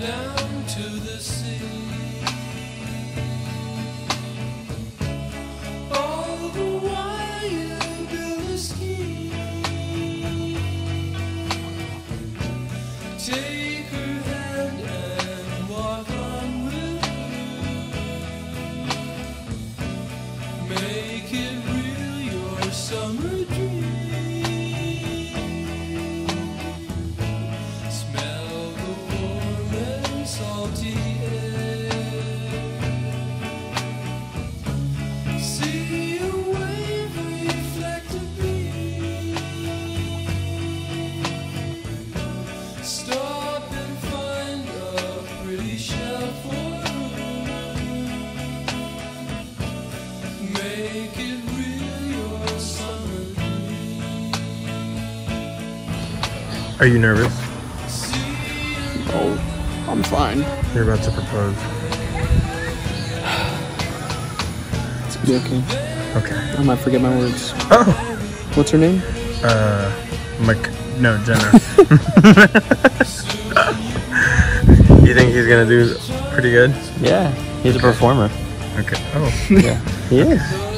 down to the sea. All the build a scheme. Take her hand and walk on with. Make it real, your summer Are you nervous? Oh, I'm fine. You're about to propose. It's gonna be okay. Okay. I might forget my words. Oh! What's her name? Uh, Mc. No, Jenna. you think he's gonna do pretty good? Yeah, he's a performer. Okay. Oh. Yeah, he is.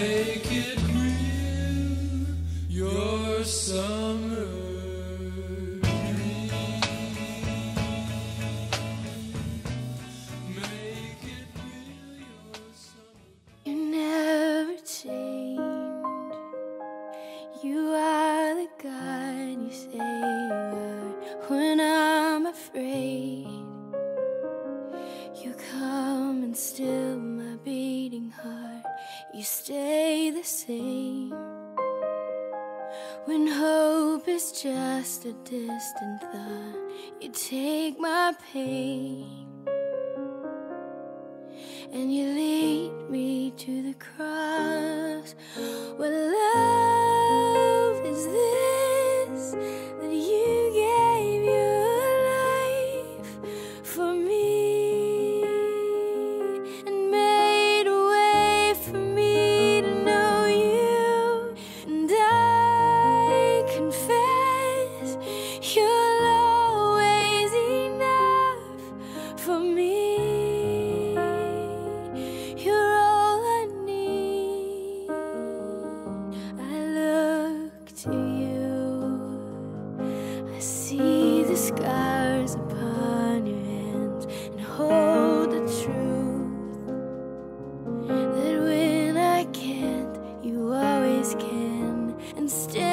Make it real, your summer You the same. When hope is just a distant thought, you take my pain and you lead me to the cross. Scars upon your hands and hold the truth that when I can't, you always can. And standing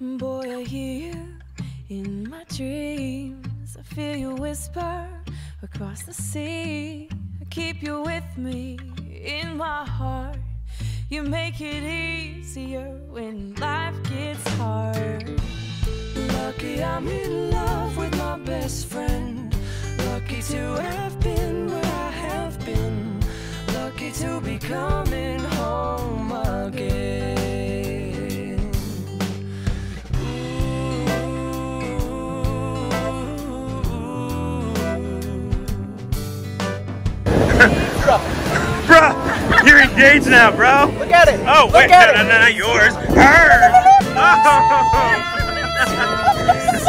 Boy, I hear you in my dreams. I feel you whisper across the sea. I keep you with me in my heart. You make it easier when life gets hard. Lucky I'm in love with my best friend. Lucky to have been where I have been. Lucky to be coming home. Bruh, now, bro. Look at it. Oh, wait, no, no, no, not yours. Hers.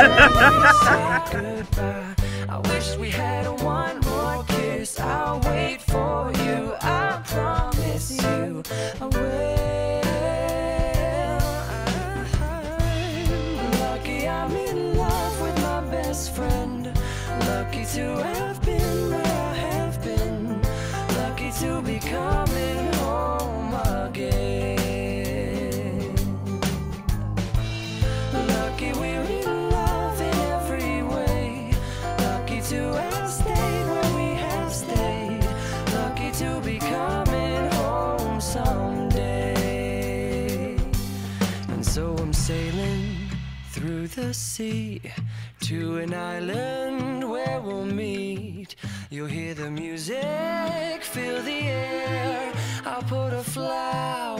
goodbye. I wish we had one more kiss. I'll wait for you. I promise you. I will. I'm lucky I'm in love with my best friend. Lucky to have sailing through the sea to an island where we'll meet. You'll hear the music, feel the air. I'll put a flag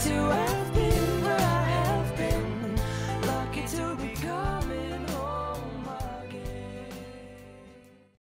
to earth